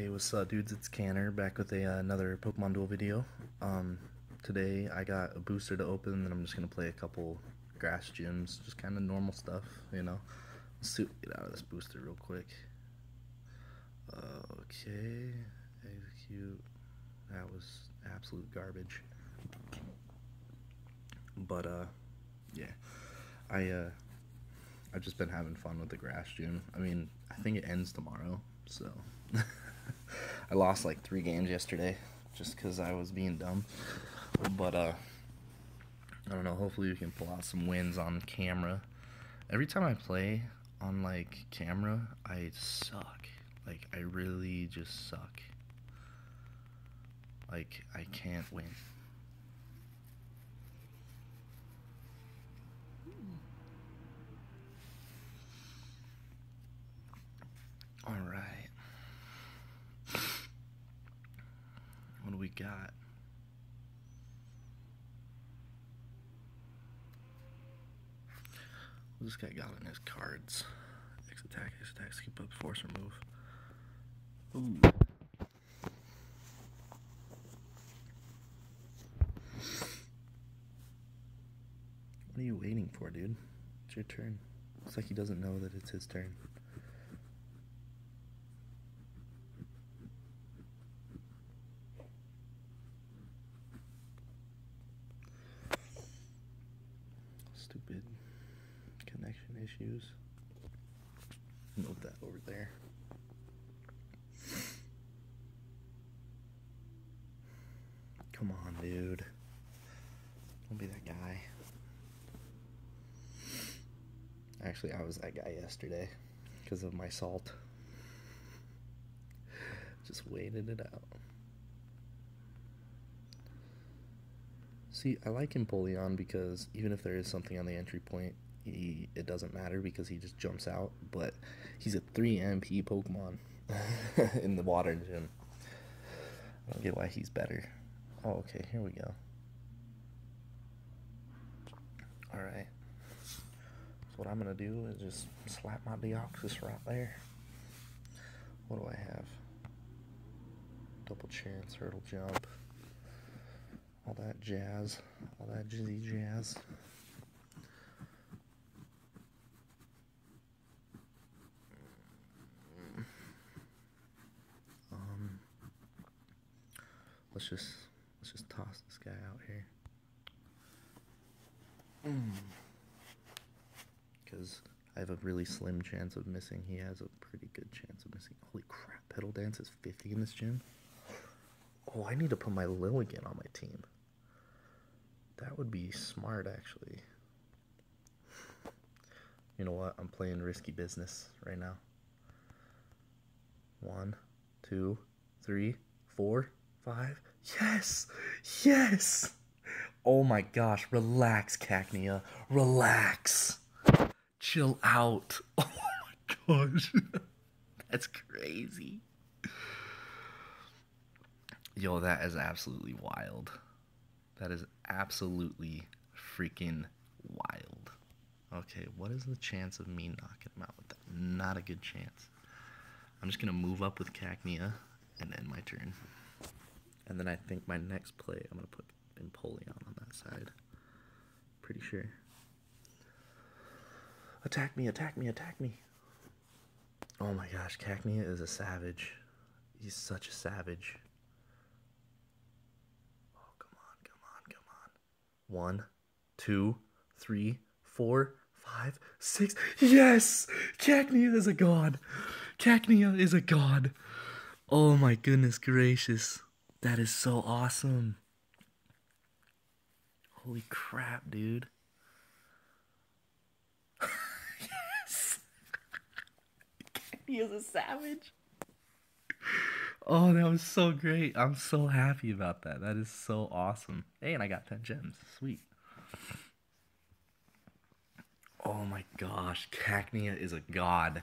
Hey, what's up, dudes? It's Conman back with a, uh, another Pokemon Duel video. Um, today I got a booster to open, and I'm just gonna play a couple grass gyms, just kind of normal stuff, you know. Let's see, get out of this booster real quick. Okay, execute. That was absolute garbage. But uh, yeah, I uh, I've just been having fun with the grass gym. I mean, I think it ends tomorrow, so I lost like three games yesterday just because I was being dumb. But uh, I don't know. Hopefully, we can pull out some wins on camera. Every time I play on like camera, I suck. Like I really just suck. Like I can't win. All right. What do got? This guy got in his cards? X attack, X attack, scoop up, force remove. Ooh. What are you waiting for, dude? It's your turn. Looks like he doesn't know that it's his turn. Stupid connection issues. Move that over there. Come on, dude. Don't be that guy. Actually, I was that guy yesterday because of my salt. Just waited it out. See, I like Empoleon because even if there is something on the entry point, he, it doesn't matter because he just jumps out. But he's a 3 MP Pokemon in the water gym. I don't get why he's better. Oh, okay, here we go. Alright. So what I'm going to do is just slap my Deoxys right there. What do I have? Double chance, hurdle jump all that jazz, all that jizzy jazz. Um, let's just let's just toss this guy out here. Because I have a really slim chance of missing. He has a pretty good chance of missing. Holy crap! Petal Dance is 50 in this gym. Oh, I need to put my Lilligant on my team. That would be smart, actually. You know what? I'm playing risky business right now. One, two, three, four, five. Yes! Yes! Oh my gosh, relax, Cacnea. Relax. Chill out. Oh my gosh. That's crazy. Yo, that is absolutely wild. That is absolutely freaking wild. Okay, what is the chance of me knocking him out with that? Not a good chance. I'm just going to move up with Cacnea and end my turn. And then I think my next play, I'm going to put Empoleon on that side. Pretty sure. Attack me, attack me, attack me. Oh my gosh, Cacnea is a savage. He's such a savage. One, two, three, four, five, six. Yes! Cacnea is a god. Cacnea is a god. Oh my goodness gracious. That is so awesome. Holy crap, dude. yes! Cacnea is a savage. Oh, that was so great. I'm so happy about that. That is so awesome. Hey, and I got 10 gems. Sweet. Oh my gosh. Cacnea is a god.